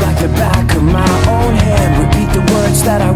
like the back of my own hand. Repeat the words that I